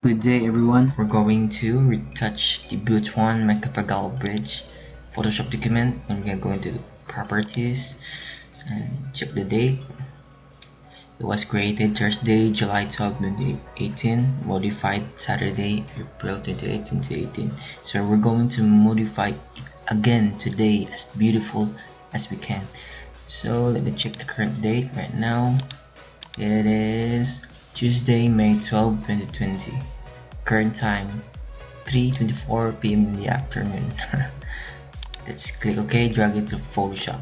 Good day everyone. We're going to retouch the Butuan Macapagal Bridge Photoshop document and we're going to properties and check the date. It was created Thursday, July 12, 2018, modified Saturday, April 28, 2018. So we're going to modify again today as beautiful as we can. So let me check the current date right now. It is Tuesday, May 12, 2020. Current time 3:24 p.m. in the afternoon. Let's click OK, drag it to Photoshop.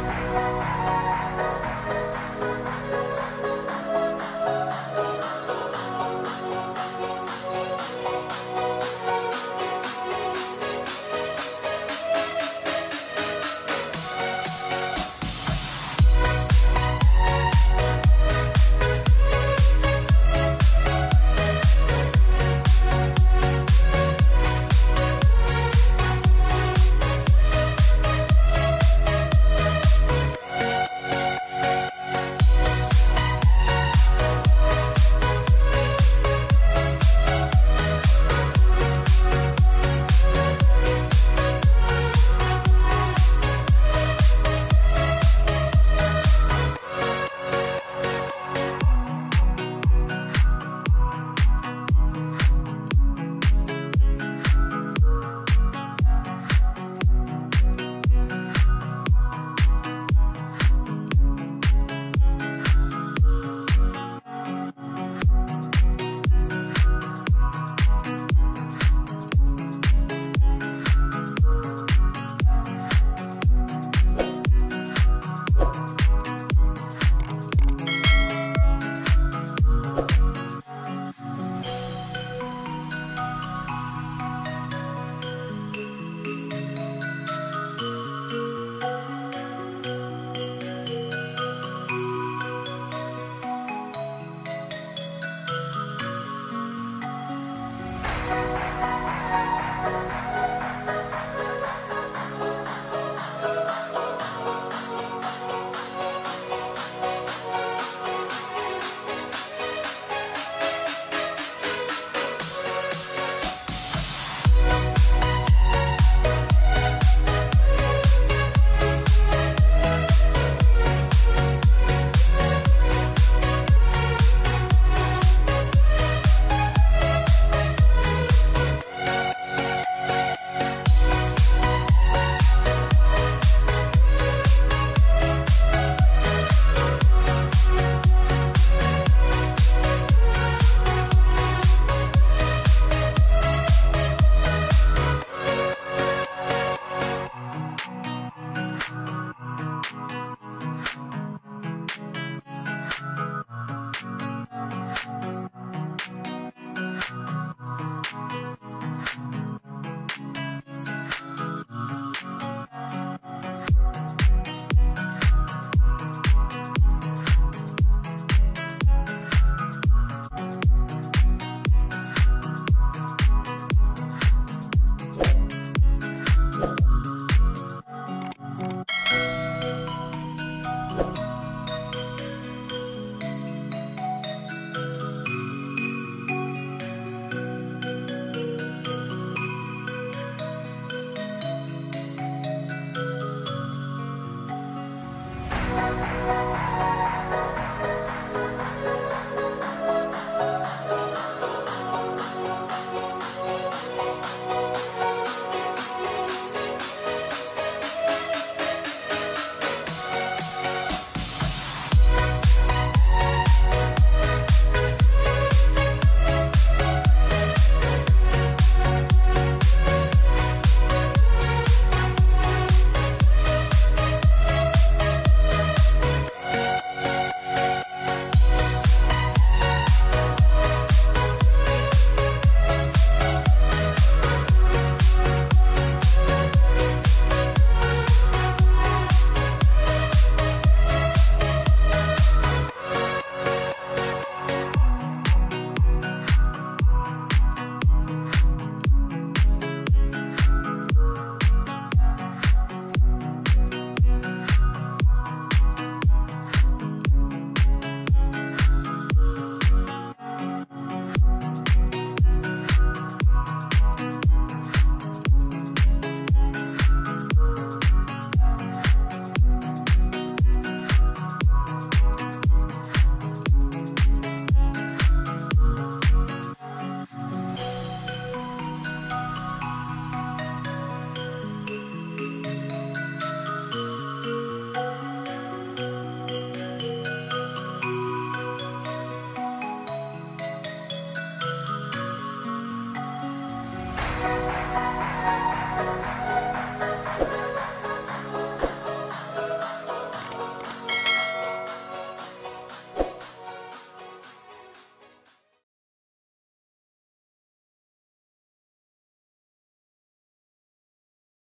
you